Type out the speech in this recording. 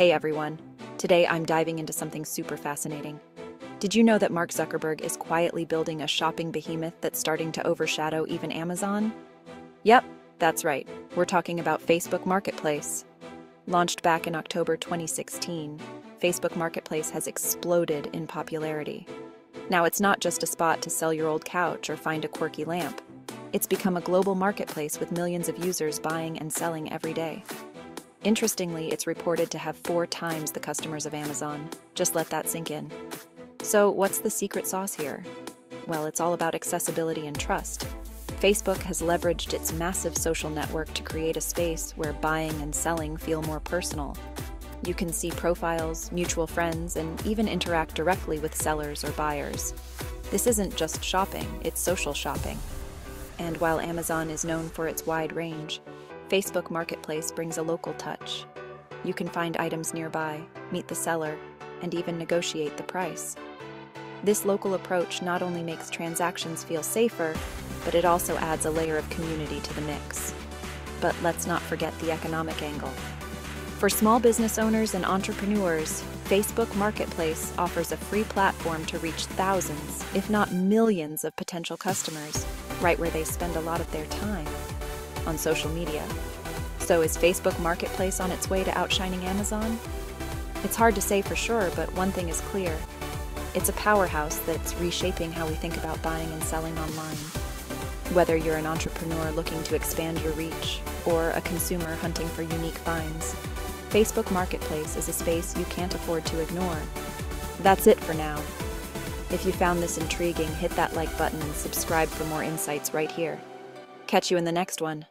Hey everyone. Today I'm diving into something super fascinating. Did you know that Mark Zuckerberg is quietly building a shopping behemoth that's starting to overshadow even Amazon? Yep, that's right. We're talking about Facebook Marketplace. Launched back in October 2016, Facebook Marketplace has exploded in popularity. Now, it's not just a spot to sell your old couch or find a quirky lamp. It's become a global marketplace with millions of users buying and selling every day. Interestingly, it's reported to have four times the customers of Amazon. Just let that sink in. So, what's the secret sauce here? Well, it's all about accessibility and trust. Facebook has leveraged its massive social network to create a space where buying and selling feel more personal. You can see profiles, mutual friends, and even interact directly with sellers or buyers. This isn't just shopping, it's social shopping. And while Amazon is known for its wide range, Facebook Marketplace brings a local touch. You can find items nearby, meet the seller, and even negotiate the price. This local approach not only makes transactions feel safer, but it also adds a layer of community to the mix. But let's not forget the economic angle. For small business owners and entrepreneurs, Facebook Marketplace offers a free platform to reach thousands, if not millions, of potential customers right where they spend a lot of their time on social media. So, is Facebook Marketplace on its way to outshining Amazon? It's hard to say for sure, but one thing is clear it's a powerhouse that's reshaping how we think about buying and selling online. Whether you're an entrepreneur looking to expand your reach or a consumer hunting for unique finds, Facebook Marketplace is a space you can't afford to ignore. That's it for now. If you found this intriguing, hit that like button and subscribe for more insights right here. Catch you in the next one.